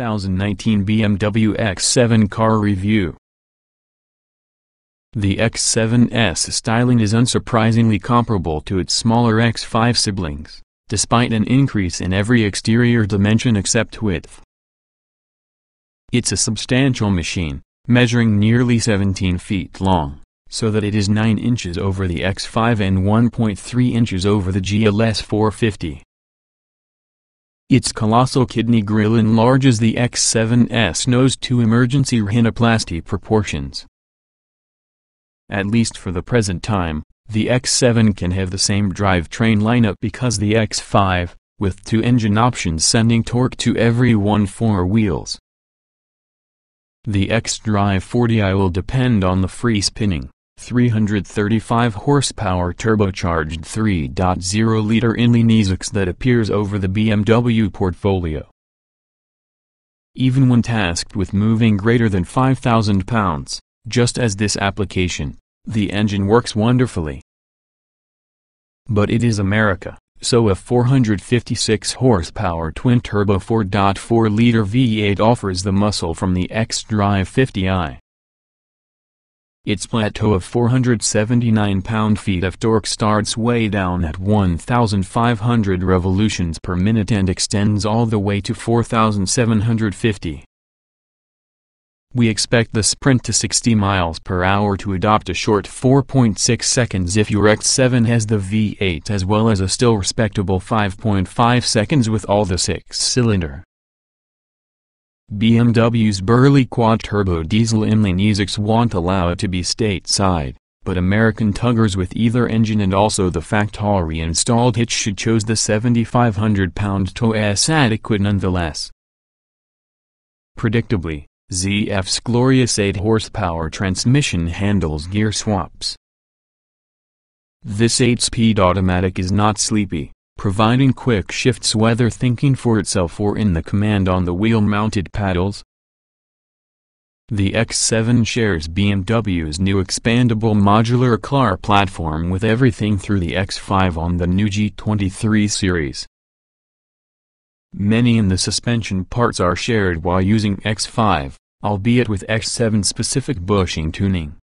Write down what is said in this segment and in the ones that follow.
2019 BMW X7 car review. The X7's styling is unsurprisingly comparable to its smaller X5 siblings, despite an increase in every exterior dimension except width. It's a substantial machine, measuring nearly 17 feet long, so that it is 9 inches over the X5 and 1.3 inches over the GLS 450. Its colossal kidney grille enlarges the X7's nose to emergency rhinoplasty proportions. At least for the present time, the X7 can have the same drivetrain lineup because the X5, with two engine options sending torque to every one four wheels. The xDrive 40i will depend on the free spinning, 335 horsepower turbocharged 3.0-liter inline that appears over the BMW portfolio. Even when tasked with moving greater than 5,000 pounds, just as this application, the engine works wonderfully. But it is America, so a 456 horsepower twin-turbo 4.4-liter V8 offers the muscle from the xDrive 50i. Its plateau of 479 pound-feet of torque starts way down at 1,500 revolutions per minute and extends all the way to 4,750. We expect the sprint to 60 miles per hour to adopt a short 4.6 seconds if your X7 has the V8 as well as a still respectable 5.5 seconds with all the six-cylinder. BMW's burly quad-turbo diesel inline E6 won't allow it to be stateside, but American tuggers with either engine and also the factory-installed hitch should chose the 7,500-pound tow as adequate nonetheless. Predictably, ZF's glorious 8-horsepower transmission handles gear swaps. This 8-speed automatic is not sleepy, providing quick shifts whether thinking for itself or in the command on the wheel-mounted paddles. The X7 shares BMW's new expandable modular car platform with everything through the X5 on the new G23 series. Many in the suspension parts are shared while using X5, albeit with X7-specific bushing tuning.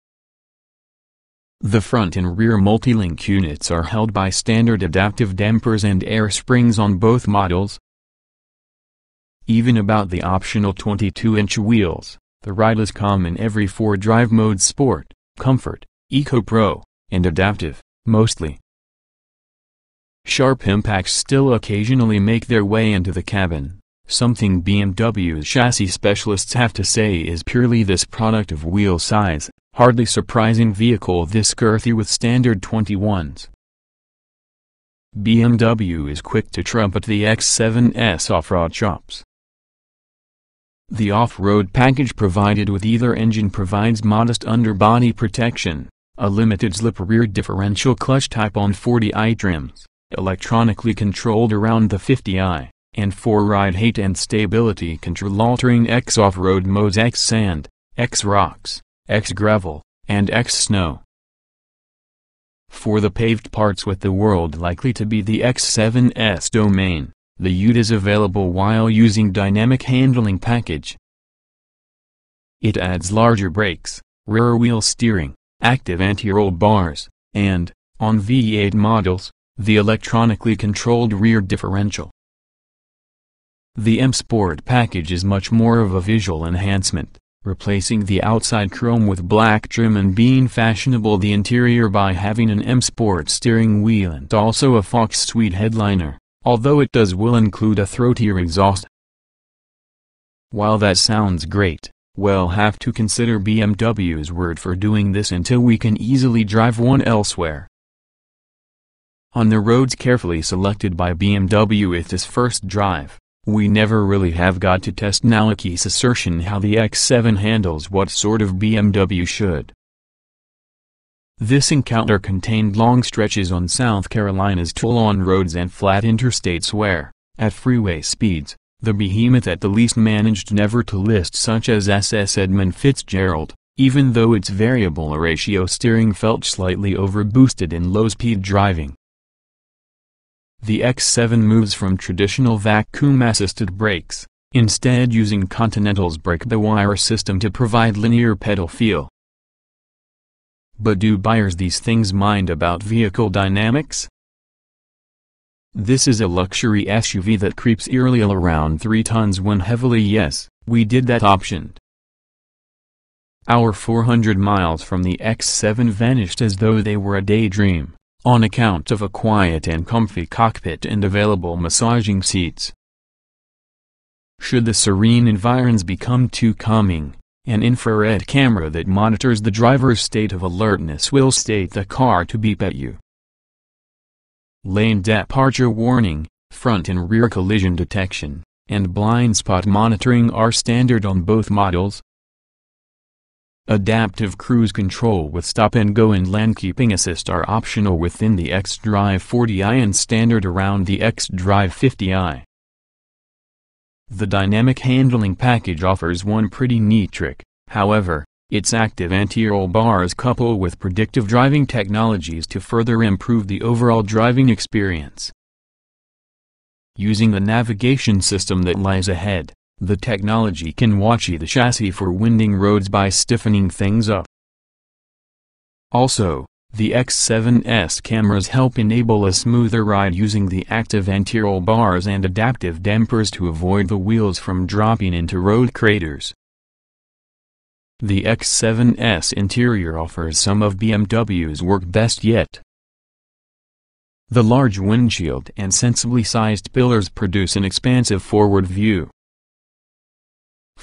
The front and rear multi-link units are held by standard adaptive dampers and air springs on both models. Even about the optional 22-inch wheels, the ride is calm in every four drive modes Sport, Comfort, Eco Pro, and Adaptive, mostly. Sharp impacts still occasionally make their way into the cabin, something BMW's chassis specialists have to say is purely this product of wheel size, Hardly surprising vehicle this girthy with standard 21s. BMW is quick to trumpet the X7's off-road chops. The off-road package provided with either engine provides modest underbody protection, a limited slip rear differential clutch type on 40i trims, electronically controlled around the 50i, and 4 ride height and stability control altering X off-road modes X sand, X rocks, X-gravel, and X-snow. For the paved parts with the world likely to be the X7's domain, the UT is available while using Dynamic Handling Package. It adds larger brakes, rear wheel steering, active anti-roll bars, and, on V8 models, the electronically controlled rear differential. The M Sport package is much more of a visual enhancement replacing the outside chrome with black trim and being fashionable the interior by having an M Sport steering wheel and also a faux suede headliner, although it does will include a throatier exhaust. While that sounds great, we'll have to consider BMW's word for doing this until we can easily drive one elsewhere. On the roads carefully selected by BMW with this first drive, we never really have got to test Nowacki's assertion how the X7 handles what sort of BMW should. This encounter contained long stretches on South Carolina's toll-on roads and flat interstates where, at freeway speeds, the behemoth at the least managed never to list such as SS Edmund Fitzgerald, even though its variable ratio steering felt slightly overboosted in low-speed driving. The X7 moves from traditional vacuum-assisted brakes, instead using Continental's brake-by-wire system to provide linear pedal feel. But do buyers these things mind about vehicle dynamics? This is a luxury SUV that creeps eerily around 3 tons when heavily yes, we did that optioned. Our 400 miles from the X7 vanished as though they were a daydream, on account of a quiet and comfy cockpit and available massaging seats. Should the serene environs become too calming, an infrared camera that monitors the driver's state of alertness will state the car to beep at you. Lane departure warning, front and rear collision detection, and blind spot monitoring are standard on both models, Adaptive cruise control with stop-and-go and lane-keeping assist are optional within the xDrive 40i and standard around the xDrive 50i. The dynamic handling package offers one pretty neat trick, however, its active anti-roll bars couple with predictive driving technologies to further improve the overall driving experience. Using the navigation system that lies ahead, the technology can watch the chassis for winding roads by stiffening things up. Also, the X7's cameras help enable a smoother ride using the active anti-roll bars and adaptive dampers to avoid the wheels from dropping into road craters. The X7's interior offers some of BMW's work best yet. The large windshield and sensibly sized pillars produce an expansive forward view.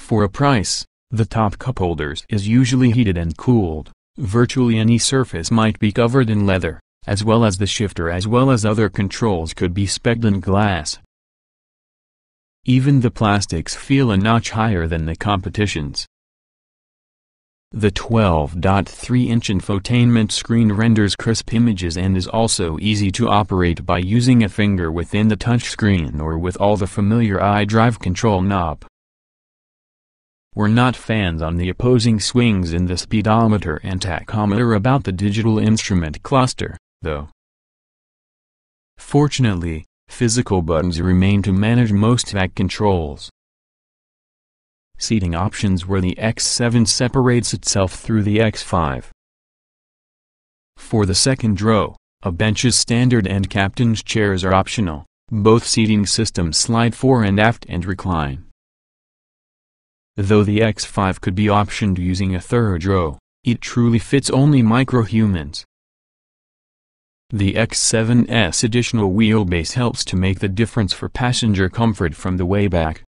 For a price, the top cup holders is usually heated and cooled, virtually any surface might be covered in leather, as well as the shifter as well as other controls could be specced in glass. Even the plastics feel a notch higher than the competition's. The 12.3-inch infotainment screen renders crisp images and is also easy to operate by using a finger within the touchscreen or with all the familiar iDrive control knob were not fans on the opposing swings in the speedometer and tachometer about the digital instrument cluster, though. Fortunately, physical buttons remain to manage most VAC controls. Seating options where the X7 separates itself through the X5. For the second row, a bench is standard and captain's chairs are optional. Both seating systems slide fore and aft and recline. Though the X5 could be optioned using a third row, it truly fits only microhumans. The X7's additional wheelbase helps to make the difference for passenger comfort from the way back.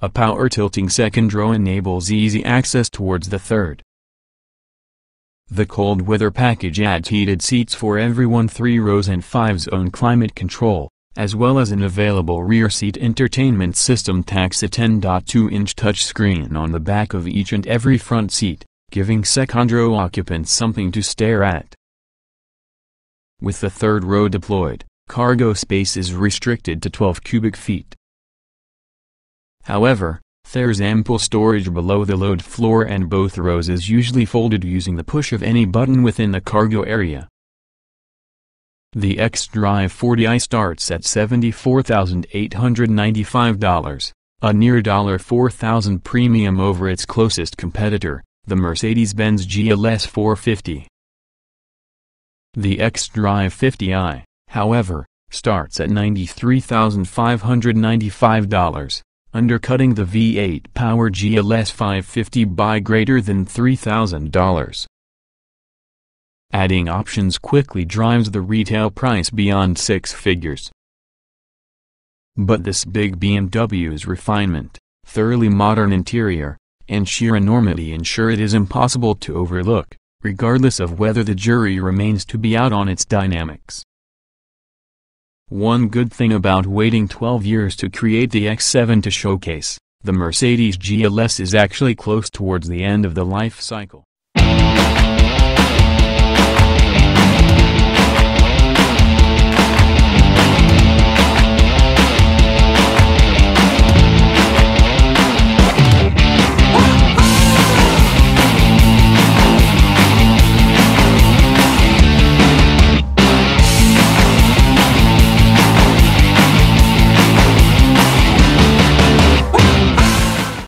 A power tilting second row enables easy access towards the third. The cold weather package adds heated seats for everyone 3 rows and 5 zone climate control as well as an available rear seat entertainment system tacks a 10.2-inch touchscreen on the back of each and every front seat, giving second row occupants something to stare at. With the third row deployed, cargo space is restricted to 12 cubic feet. However, there's ample storage below the load floor and both rows is usually folded using the push of any button within the cargo area. The xDrive 40i starts at $74,895, a near $4,000 premium over its closest competitor, the Mercedes-Benz GLS 450. The xDrive 50i, however, starts at $93,595, undercutting the V8 Power GLS 550 by greater than $3,000. Adding options quickly drives the retail price beyond six figures. But this big BMW's refinement, thoroughly modern interior, and sheer enormity ensure it is impossible to overlook, regardless of whether the jury remains to be out on its dynamics. One good thing about waiting 12 years to create the X7 to showcase, the Mercedes GLS is actually close towards the end of the life cycle.